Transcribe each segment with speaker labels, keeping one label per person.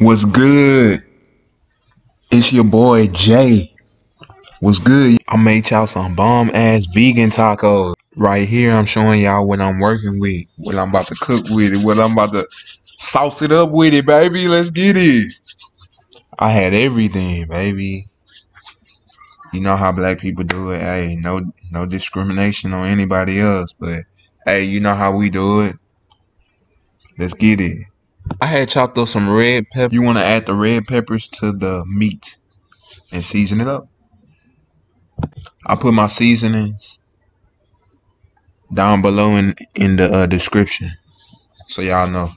Speaker 1: What's good? It's your boy Jay. What's good? I made y'all some bomb ass vegan tacos. Right here, I'm showing y'all what I'm working with, what I'm about to cook with it, what I'm about to sauce it up with it, baby. Let's get it. I had everything, baby. You know how black people do it. Hey, no no discrimination on anybody else, but hey, you know how we do it. Let's get it. I had chopped up some red pepper. You want to add the red peppers to the meat and season it up. I put my seasonings down below in in the uh, description, so y'all know.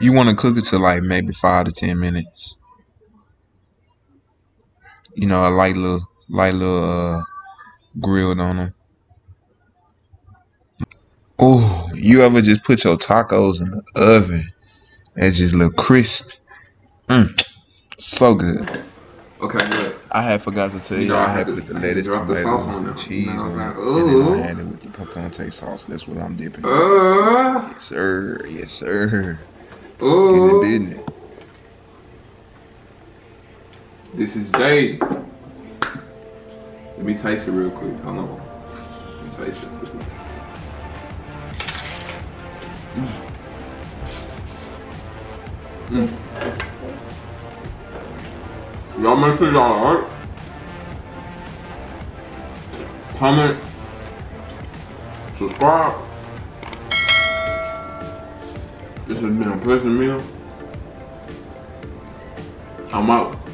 Speaker 1: You want to cook it to like maybe five to ten minutes. You know, a light little light little uh, grilled on them. Oh, you ever just put your tacos in the oven and just look crisp? Mm, so good.
Speaker 2: Okay, look.
Speaker 1: I had forgot to tell you,
Speaker 2: You know,
Speaker 1: I
Speaker 2: I
Speaker 1: had put the
Speaker 2: I had to
Speaker 1: lettuce,
Speaker 2: the
Speaker 1: tomatoes,
Speaker 2: on
Speaker 1: and cheese
Speaker 2: know
Speaker 1: on it, and then? I had it with the picante sauce. That's what I'm dipping. in.
Speaker 2: Uh,
Speaker 1: Yes, sir. Yes, sir. Get
Speaker 2: ooh.
Speaker 1: in business.
Speaker 2: This is Jay. Let me taste it real quick. Hold on. Let me taste it. Mm. Mm. Y'all make sure y'all like, comment, subscribe. This has been a pleasant meal. I'm out.